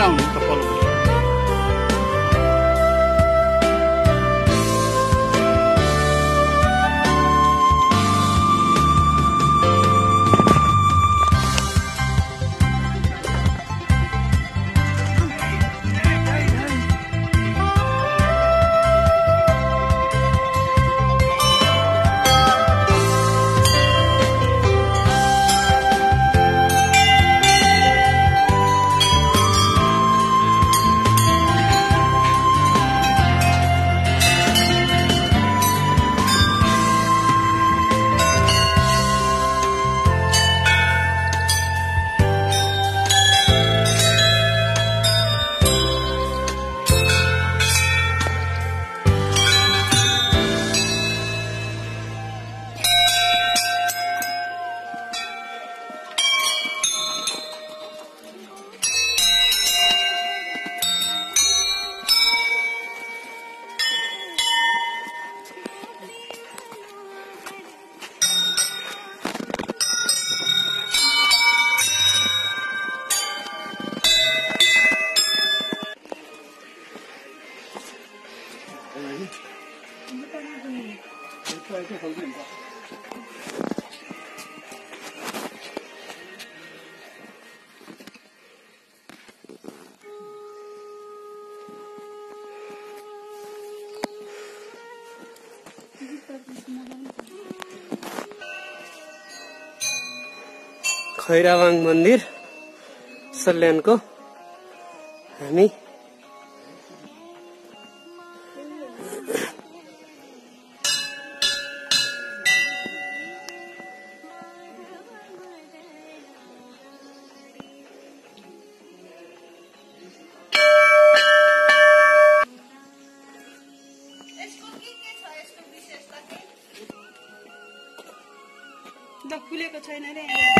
out on it. खैराबाङ मन्दिर सल्यानको हामी। खुलेको छैन रे।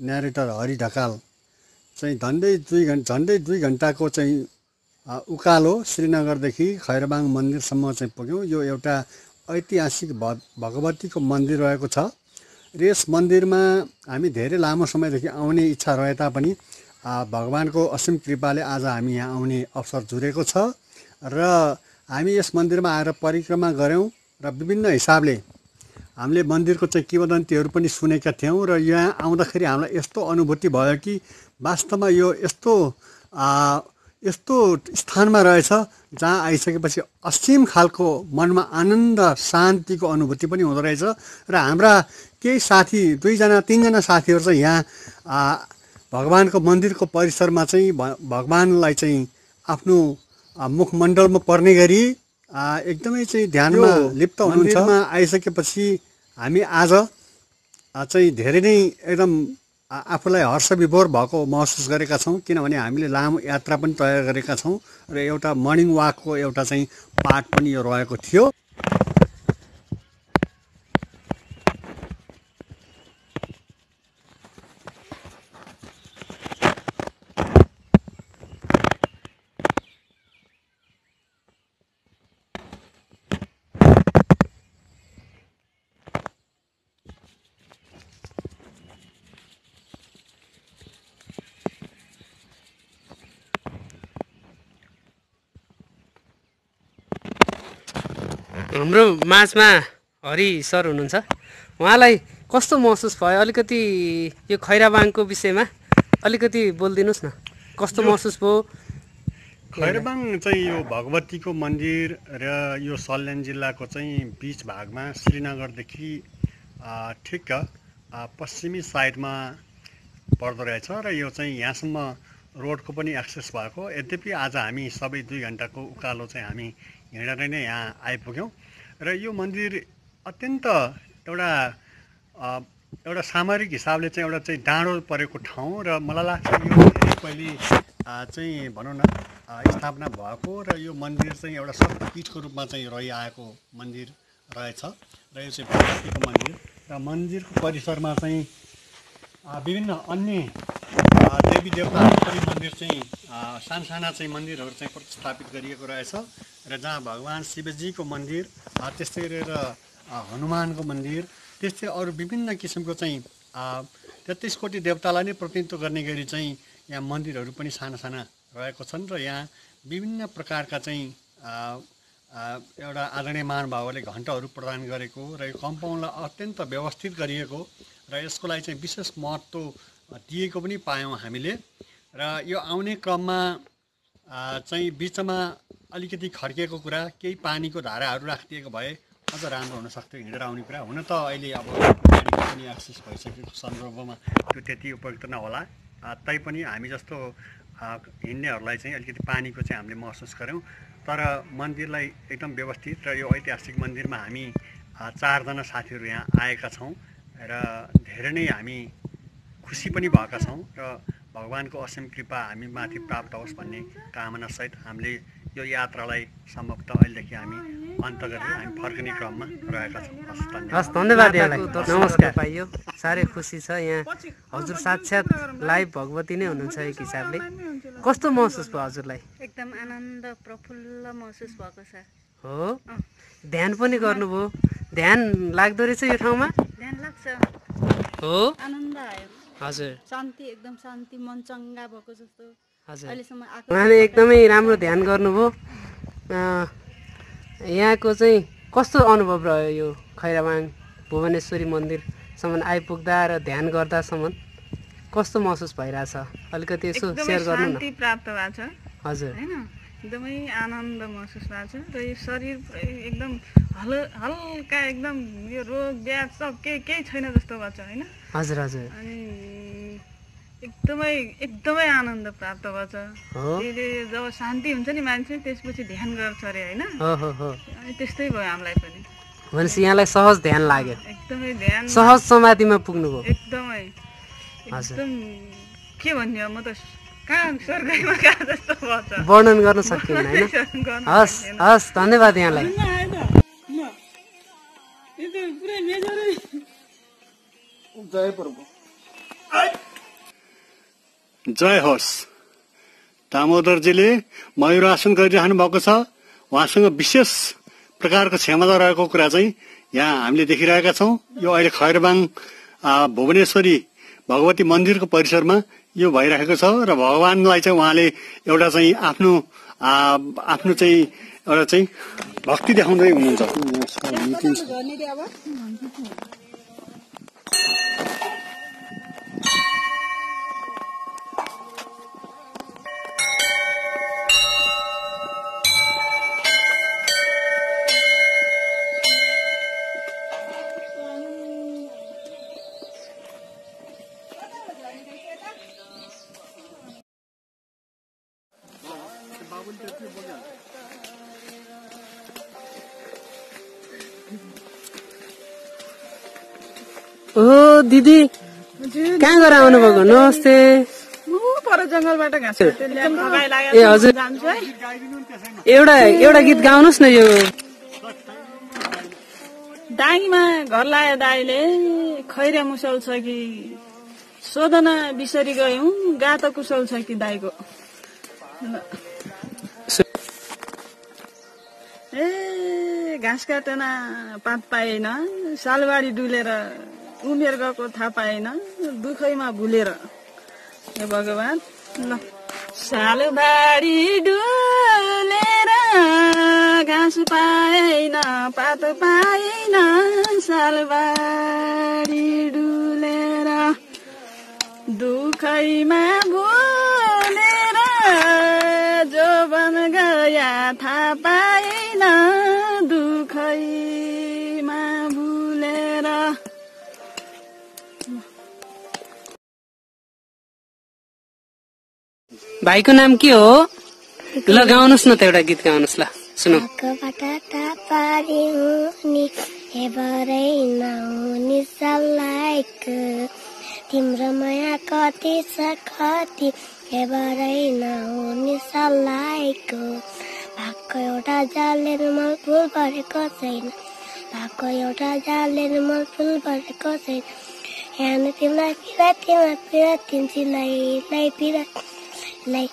न्यारेटर हरि ढकाल चाहिँ झन्डै दुई घन्टा झन्डै दुई घन्टाको चाहिँ उकालो श्रीनगरदेखि खैरबाङ मन्दिरसम्म चाहिँ पुग्यौँ। यो एउटा ऐतिहासिक भ भगवतीको मन्दिर रहेको छ। र यस मन्दिरमा हामी धेरै लामो समयदेखि आउने इच्छा रहे तापनि भगवान्को असीम कृपाले आज हामी यहाँ आउने अवसर जुरेको छ। र हामी यस मन्दिरमा आएर परिक्रमा गऱ्यौँ र विभिन्न हिसाबले हामीले मन्दिरको चाहिँ किंवदन्तीहरू पनि सुनेका थियौँ र यहाँ आउँदाखेरि हामीलाई यस्तो अनुभूति भयो कि वास्तवमा यो यस्तो यस्तो स्थानमा रहेछ जहाँ आइसकेपछि असीम खालको मनमा आनन्द शान्तिको अनुभूति पनि हुँदो रहेछ र हाम्रा केही साथी दुईजना तिनजना साथीहरू चाहिँ यहाँ भगवान्को मन्दिरको परिसरमा चाहिँ भगवान्लाई चाहिँ आफ्नो मुखमण्डलमा पर्ने गरी एकदमै चाहिँ ध्यानमा लिप्त हुनुहुन्छ। आइसकेपछि हामी आज चाहिँ धेरै नै एकदम आफूलाई हर्षविभोर भएको महसुस गरेका छौँ किनभने हामीले लामो यात्रा पनि तय गरेका छौँ र एउटा मर्निङ वाकको एउटा चाहिँ पार्ट पनि यो रहेको थियो। हाम्रो माझमा हरि सर हुनुहुन्छ। उहाँलाई कस्तो महसुस भयो? अलिकति यो खैराबाङको विषयमा अलिकति बोलिदिनुहोस् न। कस्तो महसुस भयो? खैरबाङ चाहिँ यो भगवतीको मन्दिर र यो सल्यान जिल्लाको चाहिँ बिच भागमा श्रीनगरदेखि ठिक्क पश्चिमी साइडमा पर्दो रहेछ र यो चाहिँ यहाँसम्म रोडको पनि एक्सेस भएको। यद्यपि आज हामी सबै दुई घन्टाको उकालो चाहिँ हामी हिँडेर नै यहाँ आइपुग्यौँ। र यो मन्दिर अत्यन्त एउटा एउटा सामरिक हिसाबले चाहिँ एउटा चाहिँ डाँडो परेको ठाउँ र मलाई लाग्छ यो पहिले चाहिँ भनौँ न स्थापना भएको र यो मन्दिर चाहिँ एउटा शक्तिपीठको रूपमा चाहिँ रहिआएको मन्दिर रहेछ र यो चाहिँ भगवतीको मन्दिर। र मन्दिरको परिसरमा चाहिँ विभिन्न अन्य देवी देवताहरूको पनि मन्दिर चाहिँ अ, साना साना चाहिँ मन्दिरहरू चाहिँ प्रतिस्थापित गरिएको रहेछ। र जहाँ भगवान् शिवजीको मन्दिर त्यस्तै गरेर हनुमानको मन्दिर त्यस्तै अरू विभिन्न किसिमको चाहिँ तेत्तिस कोटी देवतालाई नै प्रतिनिधित्व गर्ने गरी चाहिँ यहाँ मन्दिरहरू पनि साना साना रहेको छन् र यहाँ विभिन्न प्रकारका चाहिँ एउटा आदरणीय महानुभावहरूले घन्टाहरू प्रदान गरेको र यो कम्पाउन्डलाई अत्यन्त व्यवस्थित गरिएको र यसको लागि चाहिँ विशेष महत्त्व दिएको पनि पायौँ हामीले र यो आउने क्रममा चाहिँ बिचमा अलिकति खड्किएको कुरा केही पानीको धाराहरू राखिदिएको भए अझ राम्रो हुनसक्थ्यो हिँडेर आउने कुरा हुन त अहिले अब गाडीको पनि एक्सेस भइसकेको सन्दर्भमा त्यो त्यति उपयुक्त नहोला। तैपनि हामी जस्तो हिँड्नेहरूलाई चाहिँ अलिकति पानीको चाहिँ हामीले महसुस गऱ्यौँ तर मन्दिरलाई एकदम व्यवस्थित र यो ऐतिहासिक मन्दिरमा हामी चारजना साथीहरू यहाँ आएका छौँ र धेरै नै हामी खुसी पनि भएका छौँ र भगवान्को असीम कृपा हामी माथि प्राप्त होस् भन्ने कामनासहित हामीले यो यात्रालाई समाप्त अहिलेदेखि हामी अन्त गरेर हामी फर्किने क्रममा रहेका छौँ। हस् धन्यवाद। हस् धन्यवाद यहाँलाई। नमस्कार। पाइयो साह्रै खुसी छ यहाँ। हजुर साक्षात् लाइभ भगवती नै हुनुहुन्छ एक हिसाबले। कस्तो महसुस भयो हजुरलाई? एकदम आनन्द प्रफुल्ल महसुस भएको छ। हो? ध्यान पनि गर्नुभयो। ध्यान लाग्दो रहेछ यो ठाउँमा? ध्यान लाग्छ। हो? आनन्द आयो। हजुर। शान्ति एकदम शान्ति मन चङ्गा भएको जस्तो। उहाँले एकदमै राम्रो ध्यान गर्नुभयो। अँ, यहाँको चाहिँ कस्तो अनुभव रह्यो यो खैराबाङ भुवनेश्वरी मन्दिरसम्म आइपुग्दा र ध्यान गर्दासम्म? कस्तो महसुस भइरहेछ? अलिकति यसो सेयर गर्नु शान्ति न प्राप्त भएको छ। हजुर। होइन? एकदमै आनन्द महसुस भएको छ। र यो शरीर पुरै एकदम हल हल्का एकदम यो रोग ब्याध सब केही केही छैन जस्तो भएको छ। होइन? हजुर हजुर। अनि एकदमै एकदमै आनन्द प्राप्त भएको छ हो? त्यसले जब शान्ति हुन्छ नि मान्छे त्यसपछि ध्यान गर्छ अरे होइन? हो हो हो। अनि त्यस्तै भयो हामीलाई पनि। भनेपछि यहाँलाई सहज ध्यान लाग्यो। एकदमै ध्यान सहज समाधिमा पुग्नुभयो। एकदमै। एकदम के भन्ने म त कहाँ स्वर्गमा कहाँ जस्तो भएको छ वर्णन गर्न सकिन्न होइन? हस् हस् धन्यवाद यहाँलाई। जय होस्। दामोदरजीले मयूरासन गरिरहनु भएको छ। उहाँसँग विशेष प्रकारको क्षमता रहेको कुरा चाहिँ यहाँ हामीले देखिरहेका छौँ। यो अहिले खैरबाङ भुवनेश्वरी भगवती मन्दिरको परिसरमा यो भइरहेको छ र भगवान्लाई चाहिँ उहाँले एउटा चाहिँ आफ्नो आफ्नो चाहिँ एउटा चाहिँ भक्ति देखाउँदै हुनुहुन्छ। ओ दिदी कहाँ गएर आउनुभएको? नमस्ते। ए हजुर। जान्छु है। एउटा एउटा गीत गाउनुहोस् न यो। दाङमा घर लायो दाइले खैरे मुसल छ कि? सोधन बिसरी गयौँ गात कुशल छ कि दाइको ए घाँस काटेन पात पाएन सालबारी डुलेर उमेर गएको थाहा पाएन दुखैमा भुलेर। हे भगवान् ल। सालबारी डुलेर घाँस पाएन पात पाएन सालबारी डुलेर दुखैमा भुलेर जोबन गया थाहा भाइको नाम के हो? ल गाउनुहोस् न त एउटा गीत गाउनुहोस् ल सुनौ। हेबरै नहुने सल्लाह कति छ कति केबारै नहुने सल्लाहको भएको एउटा जालले मल फुल भरेको छैन भएको एउटा जालले मल फुल भरेको छैन। यहाँ तिमीलाई पिरा तिमीलाई पिरा तिमीलाई लाई पिरा। लाई